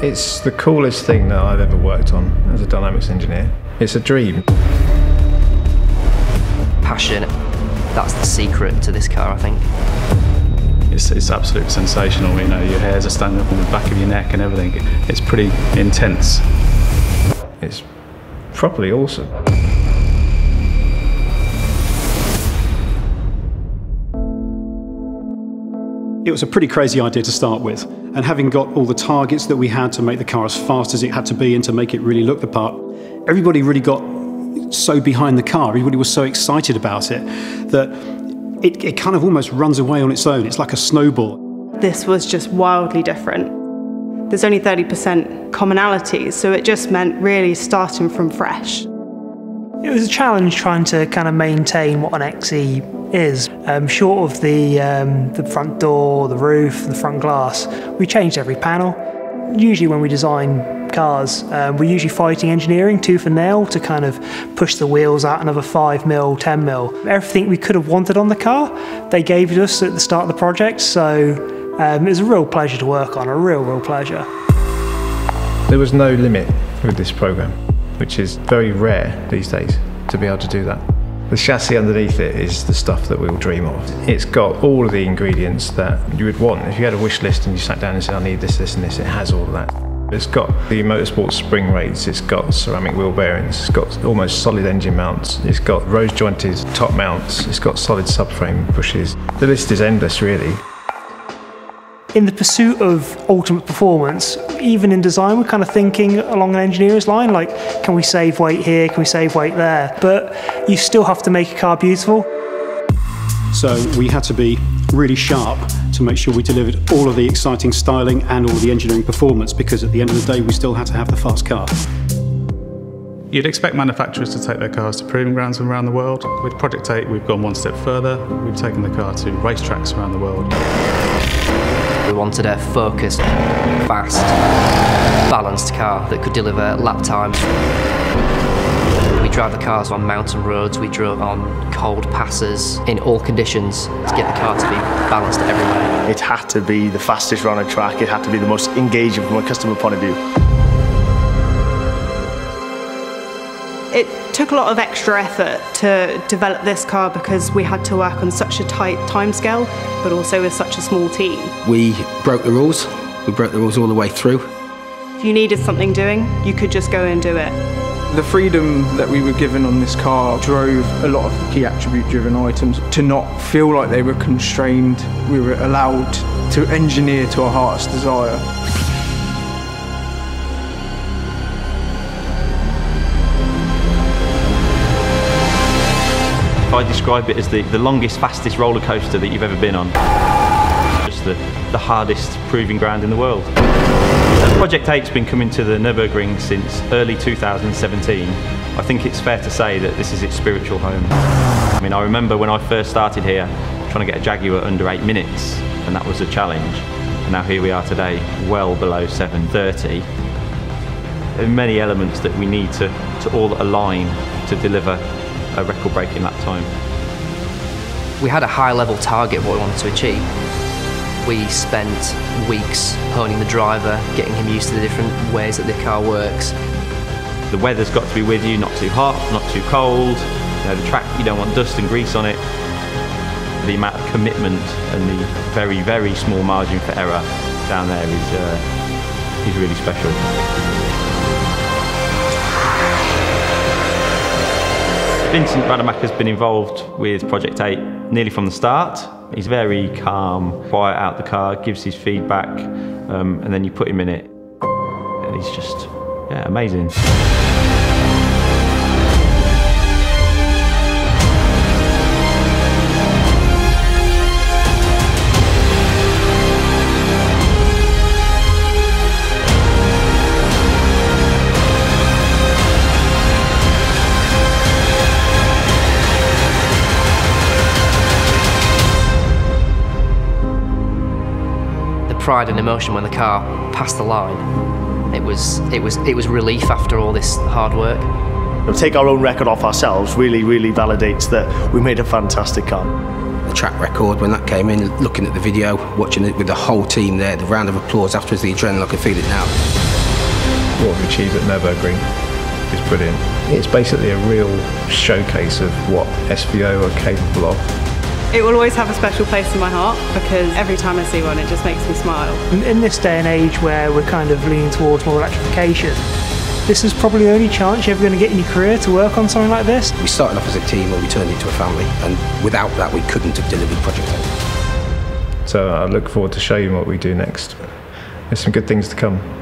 It's the coolest thing that I've ever worked on as a dynamics engineer. It's a dream. Passion, that's the secret to this car, I think. It's, it's absolutely sensational, you know, your hairs are standing up on the back of your neck and everything. It's pretty intense. It's properly awesome. It was a pretty crazy idea to start with, and having got all the targets that we had to make the car as fast as it had to be and to make it really look the part, everybody really got so behind the car, everybody was so excited about it that it, it kind of almost runs away on its own. It's like a snowball. This was just wildly different. There's only 30% commonalities, so it just meant really starting from fresh. It was a challenge trying to kind of maintain what an XE is. Um, short of the, um, the front door, the roof, the front glass, we changed every panel. Usually when we design cars, um, we're usually fighting engineering tooth and nail to kind of push the wheels out another 5 mil, 10 mil. Everything we could have wanted on the car, they gave us at the start of the project, so um, it was a real pleasure to work on, a real, real pleasure. There was no limit with this program, which is very rare these days to be able to do that. The chassis underneath it is the stuff that we all dream of. It's got all of the ingredients that you would want. If you had a wish list and you sat down and said, I need this, this, and this, it has all of that. It's got the motorsport spring rates, it's got ceramic wheel bearings, it's got almost solid engine mounts, it's got rose jointed top mounts, it's got solid subframe bushes. The list is endless, really. In the pursuit of ultimate performance, even in design, we're kind of thinking along an engineer's line, like, can we save weight here, can we save weight there? But you still have to make a car beautiful. So we had to be really sharp to make sure we delivered all of the exciting styling and all of the engineering performance because at the end of the day we still had to have the fast car. You'd expect manufacturers to take their cars to proving grounds around the world. With Project 8, we've gone one step further. We've taken the car to racetracks around the world. We wanted a focused, fast, balanced car that could deliver lap times. We drive the cars on mountain roads, we drove on cold passes in all conditions to get the car to be balanced everywhere. It had to be the fastest run on track, it had to be the most engaging from a customer point of view. It took a lot of extra effort to develop this car because we had to work on such a tight timescale, but also with such a small team. We broke the rules. We broke the rules all the way through. If you needed something doing, you could just go and do it. The freedom that we were given on this car drove a lot of key attribute driven items to not feel like they were constrained. We were allowed to engineer to our heart's desire. I describe it as the, the longest, fastest roller coaster that you've ever been on. Just the, the hardest proving ground in the world. Project 8's been coming to the Nürburgring since early 2017. I think it's fair to say that this is its spiritual home. I mean, I remember when I first started here trying to get a Jaguar under eight minutes, and that was a challenge. And now here we are today, well below 730. There are many elements that we need to, to all align to deliver a record breaking lap time. We had a high level target of what we wanted to achieve. We spent weeks honing the driver, getting him used to the different ways that the car works. The weather's got to be with you, not too hot, not too cold. You know, the track, you don't want dust and grease on it. The amount of commitment and the very, very small margin for error down there is, uh, is really special. Vincent Radermecker has been involved with Project 8 nearly from the start. He's very calm, quiet out the car, gives his feedback, um, and then you put him in it. And he's just, yeah, amazing. Pride and emotion when the car passed the line. It was, it was, it was relief after all this hard work. To take our own record off ourselves really, really validates that we made a fantastic car. The track record, when that came in, looking at the video, watching it with the whole team there, the round of applause afterwards, the adrenaline, I could feel it now. what we've achieved at Nürburgring is brilliant. It's basically a real showcase of what SVO are capable of. It will always have a special place in my heart because every time I see one, it just makes me smile. In, in this day and age where we're kind of leaning towards more electrification, this is probably the only chance you're ever going to get in your career to work on something like this. We started off as a team and we turned into a family, and without that, we couldn't have delivered Project 8. So I look forward to showing what we do next. There's some good things to come.